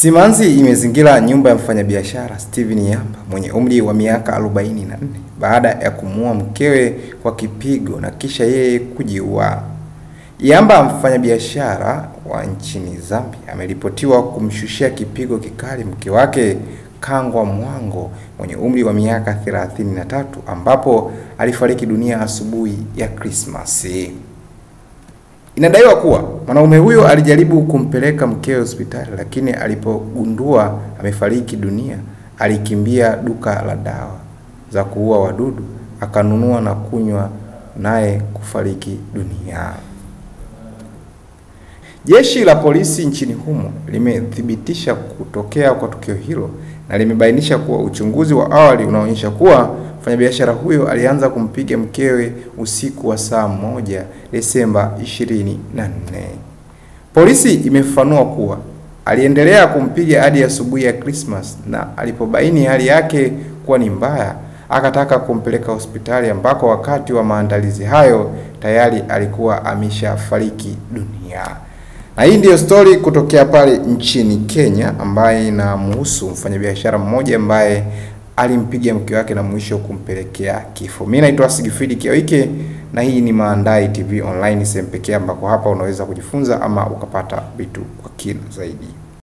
Simanzi imezingira nyumba ya mfanyabiashara Steven Yamba mwenye umri wa miaka 44 baada ya kumuua mkewe kwa kipigo na kisha yeye kujiua. Yamba, mfanyabiashara wa nchini Zambia, ameripotiwa kumshushia kipigo kikali mke wake Kangwa Mwango mwenye umri wa miaka 33 ambapo alifariki dunia asubuhi ya Krismasi. Inadaiwa kuwa mwanaume huyo alijaribu kumpeleka mkewe hospitali, lakini alipogundua amefariki dunia, alikimbia duka la dawa za kuua wadudu akanunua na kunywa, naye kufariki dunia. Jeshi la polisi nchini humo limethibitisha kutokea kwa tukio hilo na limebainisha kuwa uchunguzi wa awali unaonyesha kuwa mfanyabiashara huyo alianza kumpiga mkewe usiku wa saa moja Desemba 24. Polisi imefafanua kuwa aliendelea kumpiga hadi asubuhi ya Christmas na alipobaini hali yake kuwa ni mbaya akataka kumpeleka hospitali ambako wakati wa maandalizi hayo tayari alikuwa ameshafariki dunia. Na hii ndiyo stori kutokea pale nchini Kenya ambaye inamhusu mfanyabiashara mmoja ambaye alimpiga mke wake na mwisho kumpelekea kifo. Mimi naitwa Sigifridi Kiawike na hii ni Maandai TV Online, sehemu pekee ambako hapa unaweza kujifunza ama ukapata vitu kwa kina zaidi.